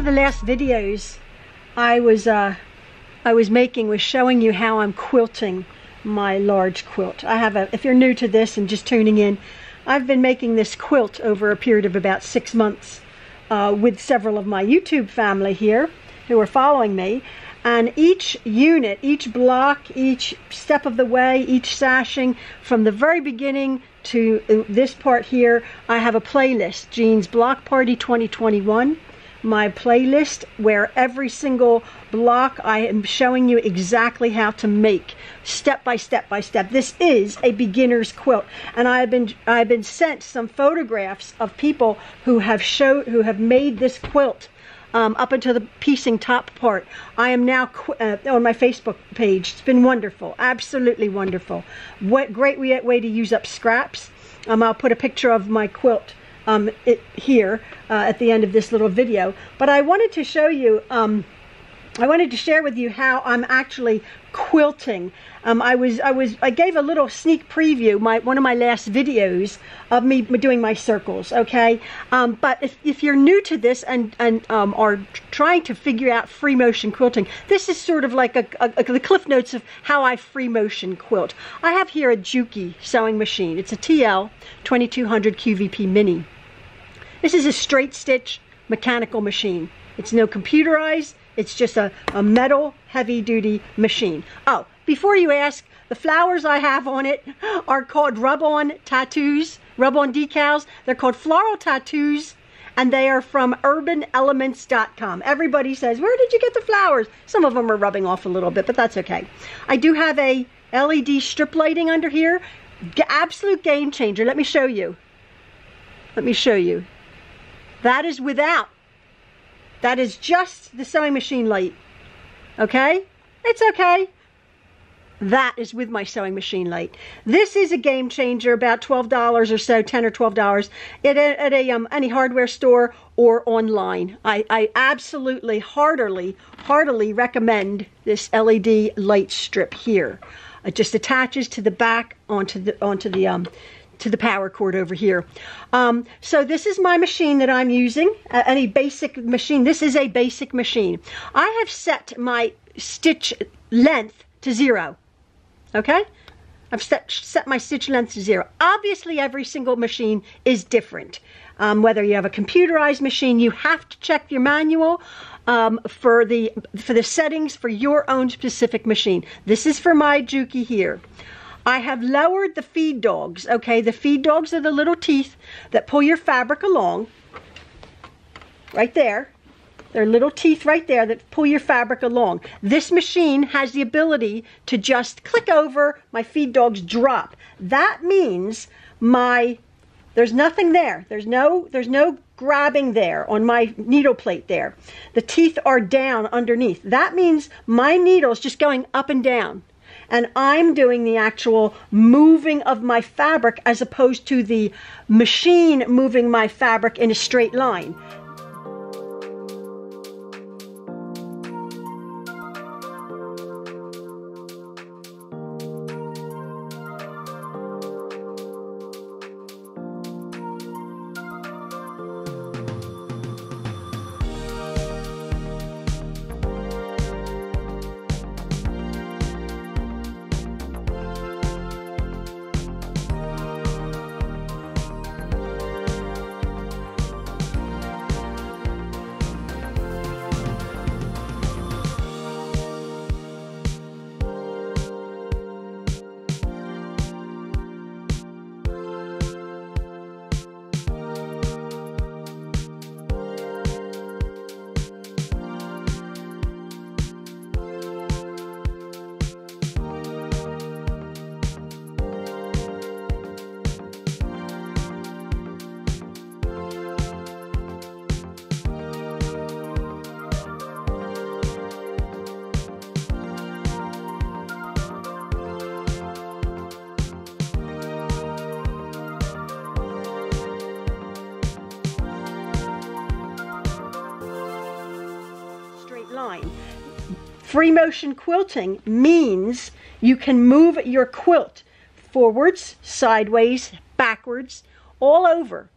of the last videos I was uh, I was making was showing you how I'm quilting my large quilt. I have a, if you're new to this and just tuning in, I've been making this quilt over a period of about six months uh, with several of my YouTube family here who are following me. And each unit, each block, each step of the way, each sashing, from the very beginning to uh, this part here, I have a playlist, Jean's Block Party 2021 my playlist where every single block I am showing you exactly how to make step by step by step. This is a beginner's quilt and I have been I've been sent some photographs of people who have showed who have made this quilt um, up until the piecing top part. I am now uh, on my Facebook page. It's been wonderful, absolutely wonderful. What great way to use up scraps. Um, I'll put a picture of my quilt um, it, here uh, at the end of this little video. But I wanted to show you, um, I wanted to share with you how I'm actually quilting. Um, I was, I was, I gave a little sneak preview, my one of my last videos of me doing my circles. Okay, um, but if, if you're new to this and and um, are trying to figure out free motion quilting, this is sort of like a, a, a, the cliff notes of how I free motion quilt. I have here a Juki sewing machine. It's a TL 2200 QVP Mini. This is a straight stitch mechanical machine. It's no computerized. It's just a, a metal heavy duty machine. Oh, before you ask, the flowers I have on it are called rub-on tattoos, rub-on decals. They're called floral tattoos and they are from urbanelementz.com. Everybody says, where did you get the flowers? Some of them are rubbing off a little bit, but that's okay. I do have a LED strip lighting under here. Absolute game changer. Let me show you. Let me show you. That is without. That is just the sewing machine light. Okay? It's okay. That is with my sewing machine light. This is a game changer, about $12 or so, 10 or $12 at a, at a um, any hardware store or online. I, I absolutely, heartily, heartily recommend this LED light strip here. It just attaches to the back onto the onto the um, to the power cord over here. Um, so this is my machine that I'm using, uh, any basic machine. This is a basic machine. I have set my stitch length to zero, okay? I've set, set my stitch length to zero. Obviously, every single machine is different. Um, whether you have a computerized machine, you have to check your manual um, for the for the settings for your own specific machine. This is for my Juki here. I have lowered the feed dogs, okay? The feed dogs are the little teeth that pull your fabric along. Right there. Are little teeth right there that pull your fabric along. This machine has the ability to just click over, my feed dogs drop. That means my, there's nothing there. There's no, there's no grabbing there on my needle plate there. The teeth are down underneath. That means my needle is just going up and down and I'm doing the actual moving of my fabric as opposed to the machine moving my fabric in a straight line. Free motion quilting means you can move your quilt forwards, sideways, backwards, all over.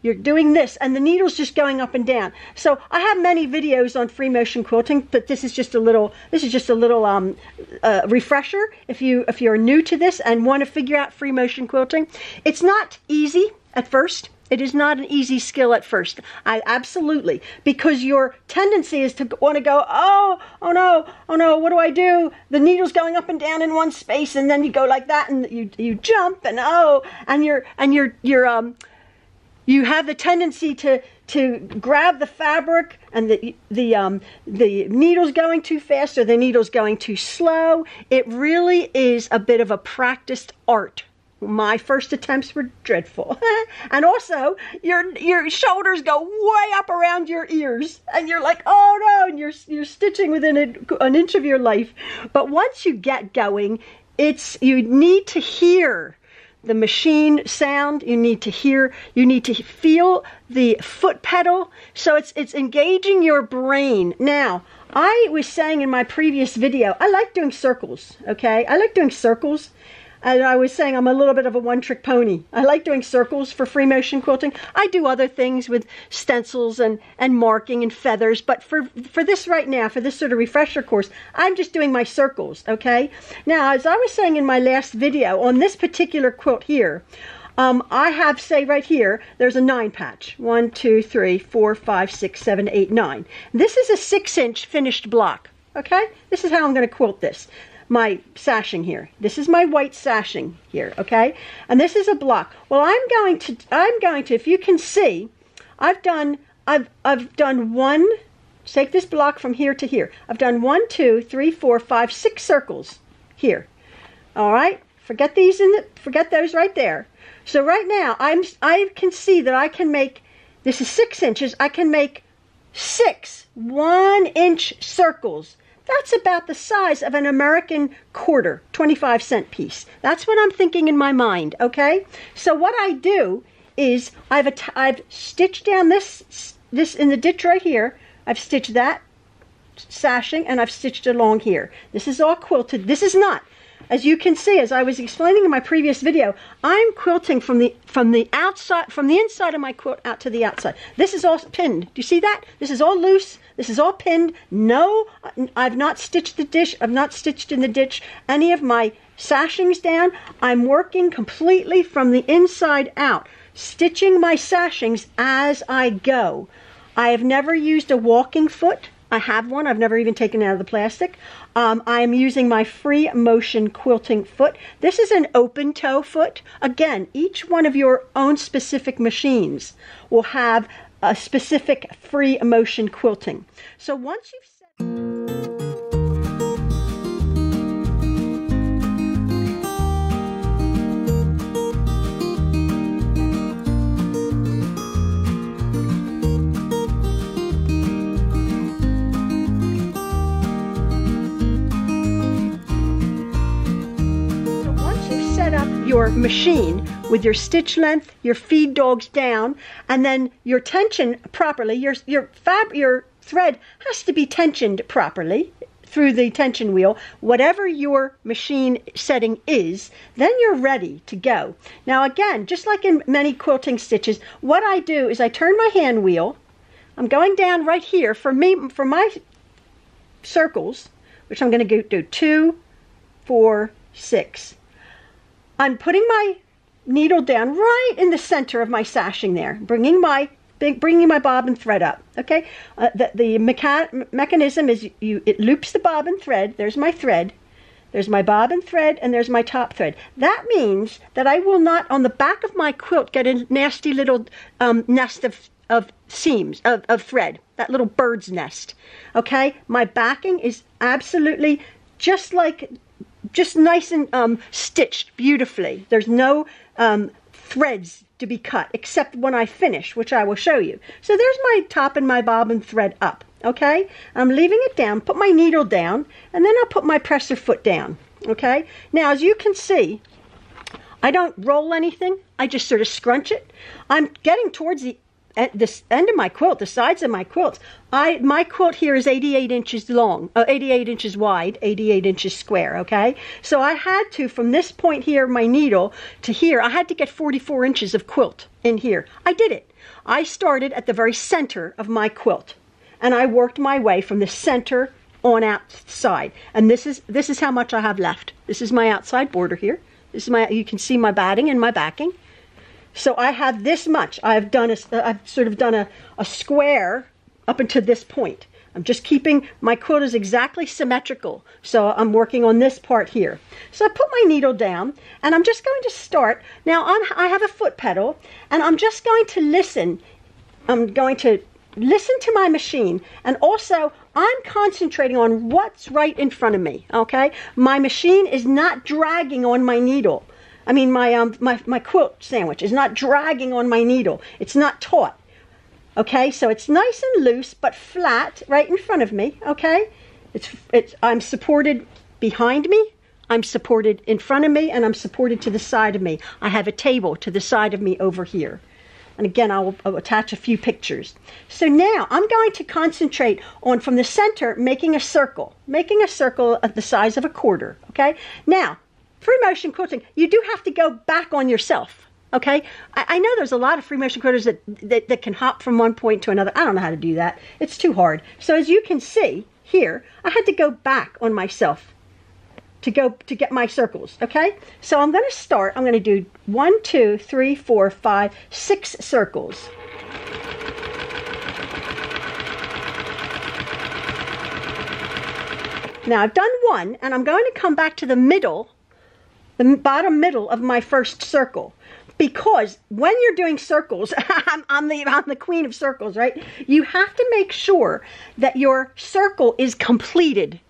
You're doing this and the needle's just going up and down. So i have many videos on free motion quilting but this is just a little this is just a little um, uh, refresher if you if you're new to this and want to figure out free motion quilting. It's not easy at first it is not an easy skill at first. I absolutely because your tendency is to want to go, oh, oh no, oh no, what do I do? The needle's going up and down in one space, and then you go like that, and you you jump, and oh, and you're and you're you're um you have the tendency to to grab the fabric and the the um the needle's going too fast or the needle's going too slow. It really is a bit of a practiced art my first attempts were dreadful. and also, your your shoulders go way up around your ears, and you're like, oh no, and you're you're stitching within a, an inch of your life. But once you get going, it's you need to hear the machine sound. You need to hear you need to feel the foot pedal. So it's it's engaging your brain. Now i was saying in my previous video i like doing circles okay? I like doing circles and I was saying I'm a little bit of a one-trick pony. I like doing circles for free motion quilting. I do other things with stencils and, and marking and feathers, but for, for this right now, for this sort of refresher course, I'm just doing my circles, okay? Now, as I was saying in my last video, on this particular quilt here, um, I have, say right here, there's a nine patch. One, two, three, four, five, six, seven, eight, nine. This is a six inch finished block, okay? This is how I'm going to quilt this my sashing here. This is my white sashing here, okay? And this is a block. Well, I'm going to, I'm going to, if you can see, I've done, I've, I've done one, take this block from here to here. I've done one, two, three, four, five, six circles here. All right? Forget these in the, forget those right there. So right now, I'm, I can see that I can make, this is six inches, I can make six one inch circles that's about the size of an American quarter, 25 cent piece. That's what I'm thinking in my mind, okay? So what I do is I've, I've stitched down this, this in the ditch right here. I've stitched that sashing and I've stitched along here. This is all quilted. This is not. As you can see, as I was explaining in my previous video, I'm quilting from the from the outside, from the inside of my quilt out to the outside. This is all pinned. Do you see that? This is all loose. This is all pinned. No, I've not stitched the dish. I've not stitched in the ditch any of my sashings down. I'm working completely from the inside out, stitching my sashings as I go. I have never used a walking foot. I have one. I've never even taken it out of the plastic. Um, I'm using my free motion quilting foot. This is an open toe foot. Again, each one of your own specific machines will have a specific free motion quilting. So once you've set your machine with your stitch length, your feed dogs down, and then your tension properly. Your your fab your thread has to be tensioned properly through the tension wheel, whatever your machine setting is, then you're ready to go. Now again, just like in many quilting stitches, what I do is I turn my hand wheel. I'm going down right here for me for my circles, which I'm going to do two, four, six. I'm putting my needle down right in the center of my sashing there, bringing my bringing my bobbin thread up. Okay, uh, the, the mecha mechanism is you it loops the bobbin thread. There's my thread. There's my bobbin thread and there's my top thread. That means that I will not, on the back of my quilt, get a nasty little um, nest of, of seams, of, of thread, that little bird's nest. Okay, my backing is absolutely just like just nice and um, stitched beautifully. There's no um, threads to be cut except when I finish, which I will show you. So there's my top and my bobbin thread up, okay? I'm leaving it down, put my needle down, and then I'll put my presser foot down, okay? Now, as you can see, I don't roll anything. I just sort of scrunch it. I'm getting towards the this end of my quilt, the sides of my quilts, I my quilt here is 88 inches long, uh, 88 inches wide, 88 inches square. Okay, so I had to from this point here, my needle to here, I had to get 44 inches of quilt in here. I did it. I started at the very center of my quilt, and I worked my way from the center on outside. And this is this is how much I have left. This is my outside border here. This is my you can see my batting and my backing. So I have this much. I've done a, uh, I've sort of done a, a square up until this point. I'm just keeping my quilt is exactly symmetrical. So I'm working on this part here. So I put my needle down and I'm just going to start. Now I'm, I have a foot pedal and I'm just going to listen. I'm going to listen to my machine and also I'm concentrating on what's right in front of me, okay? My machine is not dragging on my needle. I mean, my, um, my, my quilt sandwich is not dragging on my needle. It's not taut. Okay, so it's nice and loose, but flat right in front of me, okay? It's, it's, I'm supported behind me, I'm supported in front of me, and I'm supported to the side of me. I have a table to the side of me over here. And again, I'll, I'll, attach a few pictures. So now I'm going to concentrate on from the center making a circle, making a circle of the size of a quarter. Okay. Now free motion quilting, you do have to go back on yourself. Okay, I, I know there's a lot of free motion quilters that, that, that can hop from one point to another. I don't know how to do that. It's too hard. So as you can see here, I had to go back on myself to go to get my circles. Okay, so I'm going to start. I'm going to do one, two, three, four, five, six circles. Now I've done one, and I'm going to come back to the middle the bottom middle of my first circle. Because when you're doing circles I'm, I'm, the I'm the queen of circles right? You have to make sure that your circle is completed.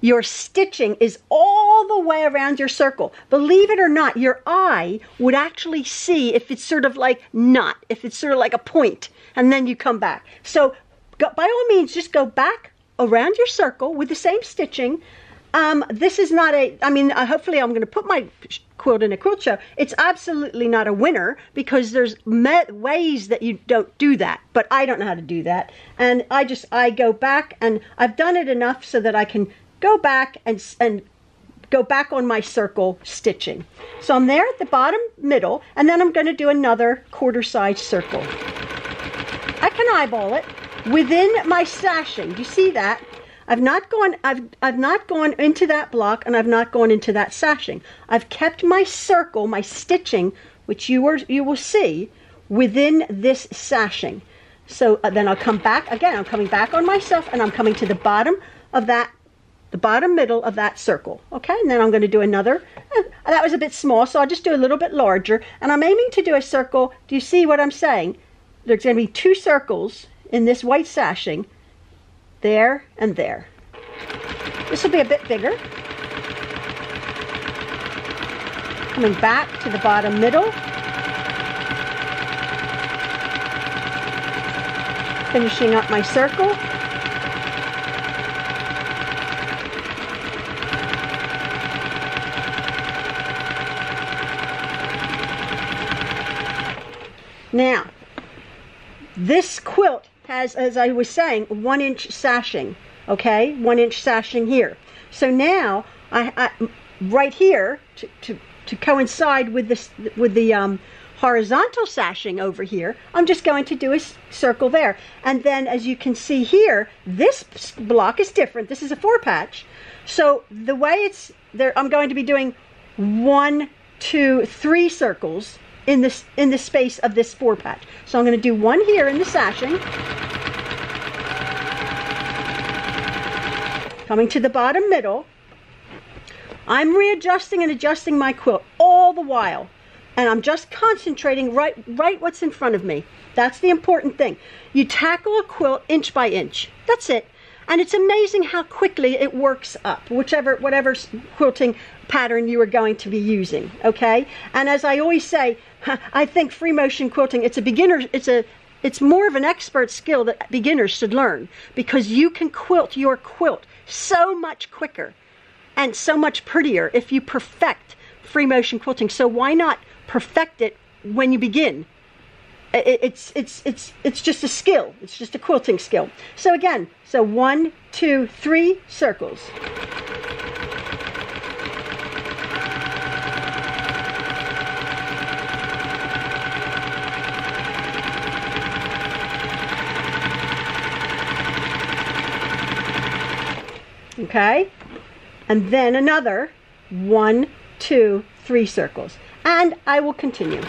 Your stitching is all the way around your circle. Believe it or not your eye would actually see if it's sort of like not if it's sort of like a point and then you come back. So go, by all means just go back around your circle with the same stitching um, this is not a, I mean, uh, hopefully I'm going to put my quilt in a quilt show. It's absolutely not a winner because there's ways that you don't do that, but I don't know how to do that. And I just, I go back and I've done it enough so that I can go back and, and go back on my circle stitching. So I'm there at the bottom middle and then I'm going to do another quarter size circle. I can eyeball it within my sashing. Do you see that? I've not gone I've I've not gone into that block and I've not gone into that sashing. I've kept my circle, my stitching, which you were you will see within this sashing. So uh, then I'll come back again. I'm coming back on myself and I'm coming to the bottom of that the bottom middle of that circle. Okay, and then I'm going to do another. Uh, that was a bit small, so I'll just do a little bit larger. And I'm aiming to do a circle. Do you see what I'm saying? There's going to be two circles in this white sashing there, and there. This will be a bit bigger. Coming back to the bottom middle. Finishing up my circle. Now, this quilt has, as I was saying, one inch sashing, okay? One inch sashing here. So now, I, I right here, to, to, to coincide with this, with the um, horizontal sashing over here, I'm just going to do a circle there. And then as you can see here, this block is different. This is a four patch. So the way it's there, I'm going to be doing one, two, three circles in this in the space of this four patch. So I'm going to do one here in the sashing. Coming to the bottom middle. I'm readjusting and adjusting my quilt all the while. And I'm just concentrating right right what's in front of me. That's the important thing. You tackle a quilt inch by inch. That's it. And it's amazing how quickly it works up, whichever whatever quilting pattern you are going to be using, okay? And as I always say, I think free motion quilting, it's a beginner, it's a it's more of an expert skill that beginners should learn because you can quilt your quilt so much quicker and so much prettier if you perfect free motion quilting. So why not perfect it when you begin? it's it's it's it's just a skill. It's just a quilting skill. So again, so one, two, three circles. Okay, and then another one, two, three circles, and I will continue.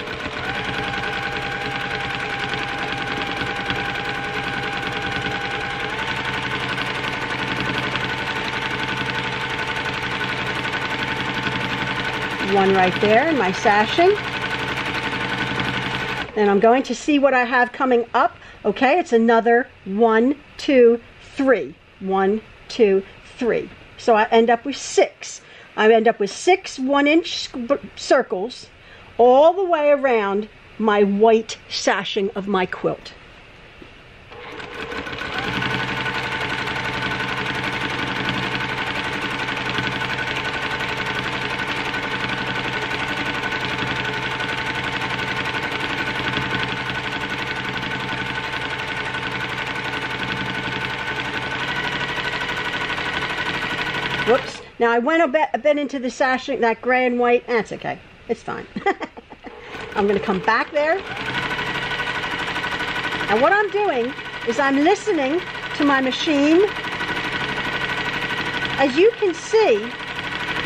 one right there in my sashing. And I'm going to see what I have coming up. Okay, it's another one, two, three. One, two, three. So I end up with six. I end up with six one inch circles all the way around my white sashing of my quilt. Whoops. Now I went a bit, a bit into the sashing, that gray and white. That's okay. It's fine. I'm going to come back there. And what I'm doing is I'm listening to my machine. As you can see,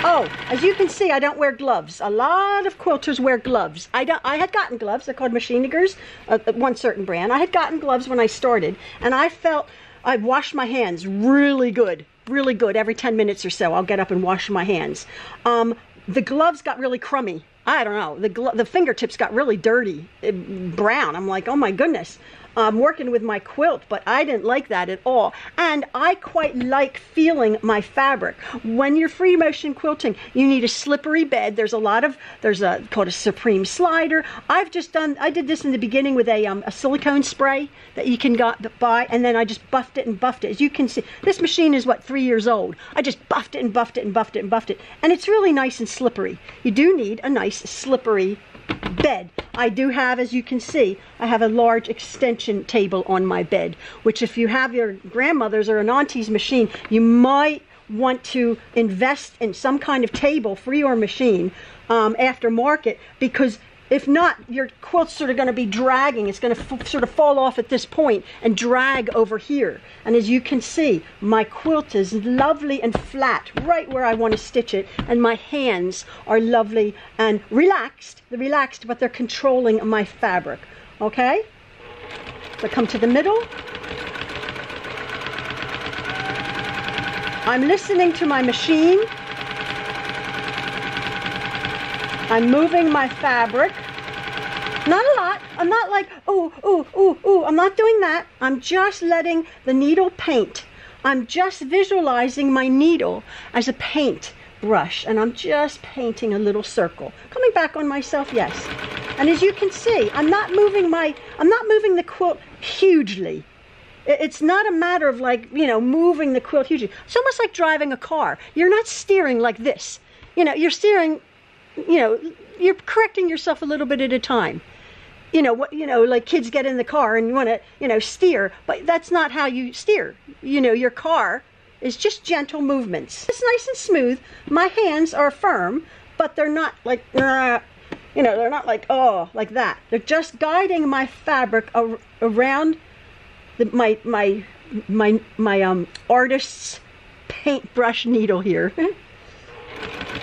oh, as you can see, I don't wear gloves. A lot of quilters wear gloves. I, don't, I had gotten gloves. They're called Machingers, uh, one certain brand. I had gotten gloves when I started, and I felt I washed my hands really good really good every 10 minutes or so. I'll get up and wash my hands. Um, the gloves got really crummy. I don't know. The, the fingertips got really dirty, eh, brown. I'm like, oh my goodness um, working with my quilt, but I didn't like that at all. And I quite like feeling my fabric. When you're free motion quilting, you need a slippery bed. There's a lot of, there's a called a Supreme slider. I've just done, I did this in the beginning with a, um, a silicone spray that you can got, buy, and then I just buffed it and buffed it. As you can see, this machine is what, three years old. I just buffed it and buffed it and buffed it and buffed it. And it's really nice and slippery. You do need a nice slippery bed. I do have, as you can see, I have a large extension table on my bed, which if you have your grandmother's or an auntie's machine, you might want to invest in some kind of table for your machine um, aftermarket because if not, your quilt's sort of going to be dragging. It's going to sort of fall off at this point and drag over here. And as you can see, my quilt is lovely and flat, right where I want to stitch it. And my hands are lovely and relaxed. They're relaxed, but they're controlling my fabric. Okay? So come to the middle. I'm listening to my machine. I'm moving my fabric. Not a lot. I'm not like, oh, oh, oh, oh. I'm not doing that. I'm just letting the needle paint. I'm just visualizing my needle as a paint brush and I'm just painting a little circle. Coming back on myself, yes. And as you can see, I'm not moving my, I'm not moving the quilt hugely. It's not a matter of like, you know, moving the quilt hugely. It's almost like driving a car. You're not steering like this. You know, you're steering, you know, you're correcting yourself a little bit at a time. You know what you know like kids get in the car and you want to you know steer but that's not how you steer. You know your car is just gentle movements. It's nice and smooth. My hands are firm but they're not like you know they're not like oh like that. They're just guiding my fabric ar around the, my my my my um artist's paintbrush needle here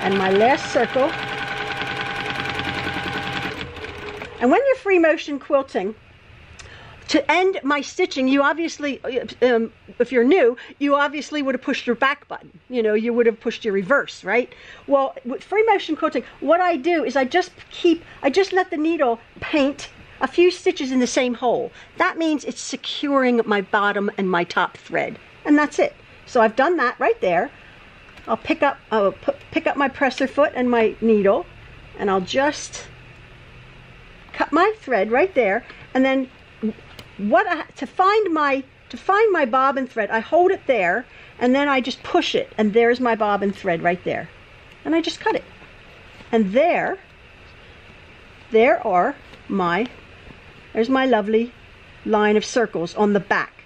and my last circle. And when you're free motion quilting, to end my stitching, you obviously, um, if you're new, you obviously would have pushed your back button. You know, you would have pushed your reverse, right? Well, with free motion quilting, what I do is I just keep, I just let the needle paint a few stitches in the same hole. That means it's securing my bottom and my top thread. And that's it. So I've done that right there. I'll pick up, I'll pick up my presser foot and my needle and I'll just cut my thread right there and then what I, to find my to find my bobbin thread I hold it there and then I just push it and there's my bobbin thread right there and I just cut it And there, there are my, there's my lovely line of circles on the back.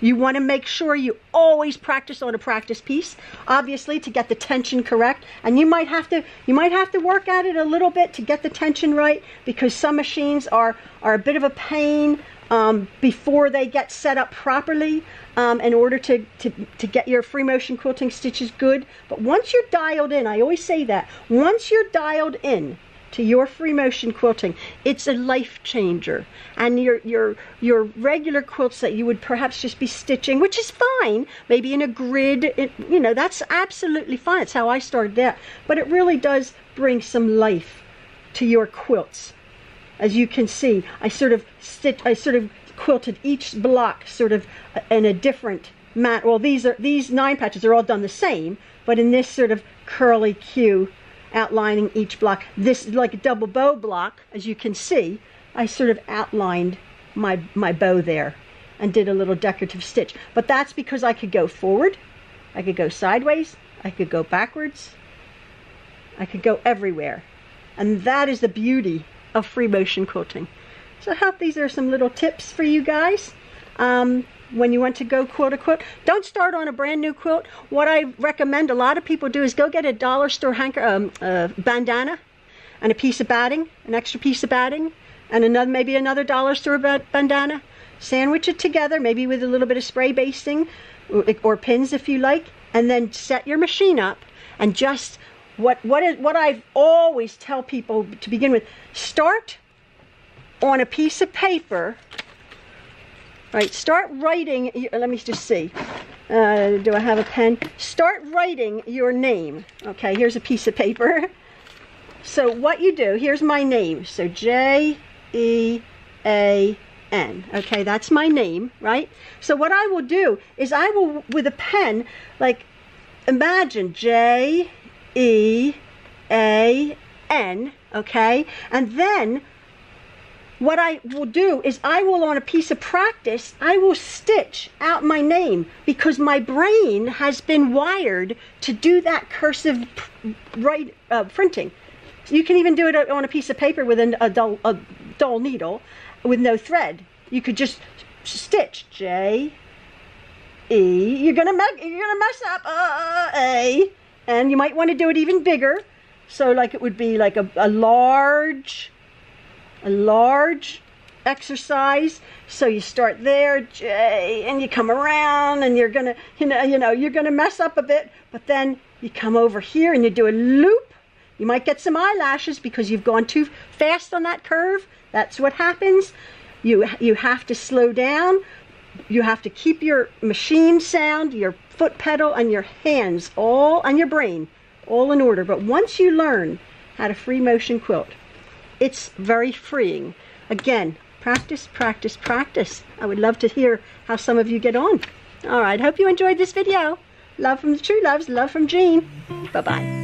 You want to make sure you always practice on a practice piece, obviously to get the tension correct. And you might have to you might have to work at it a little bit to get the tension right because some machines are are a bit of a pain um, before they get set up properly um, in order to, to, to get your free motion quilting stitches good. But once you're dialed in, I always say that, once you're dialed in, to your free motion quilting. It's a life changer. And your your your regular quilts that you would perhaps just be stitching, which is fine, maybe in a grid, it, you know, that's absolutely fine. It's how I started that. But it really does bring some life to your quilts. As you can see, I sort of stitch I sort of quilted each block sort of in a different mat. Well, these are these nine patches are all done the same, but in this sort of curly Q outlining each block. This is like a double bow block, as you can see. I sort of outlined my, my bow there and did a little decorative stitch. But that's because I could go forward, I could go sideways, I could go backwards, I could go everywhere. And that is the beauty of free motion quilting. So I hope these are some little tips for you guys. Um, when you want to go quilt a quilt. Don't start on a brand new quilt. What I recommend a lot of people do is go get a dollar store hanker, um, bandana and a piece of batting, an extra piece of batting, and another maybe another dollar store bandana. Sandwich it together, maybe with a little bit of spray basting or, or pins if you like, and then set your machine up and just what what is what I always tell people to begin with. Start on a piece of paper Right, start writing, let me just see. Uh, do I have a pen? Start writing your name. Okay, here's a piece of paper. So what you do, here's my name. So J E A N. Okay, that's my name, right? So what I will do is I will, with a pen, like imagine J E A N, okay? And then what I will do is I will, on a piece of practice, I will stitch out my name because my brain has been wired to do that cursive right uh, printing. You can even do it on a piece of paper with a, a, dull, a dull needle with no thread. You could just stitch J E. You're gonna you're gonna mess up uh, A, and you might want to do it even bigger. So like it would be like a, a large a large exercise. So you start there, J, and you come around, and you're gonna, you know, you know, you're gonna mess up a bit, but then you come over here and you do a loop. You might get some eyelashes because you've gone too fast on that curve. That's what happens. You you have to slow down. You have to keep your machine sound, your foot pedal, and your hands all, and your brain all in order. But once you learn how to free motion quilt, it's very freeing. Again, practice, practice, practice. I would love to hear how some of you get on. All right, hope you enjoyed this video. Love from the Trueloves, love from Jean. Bye-bye.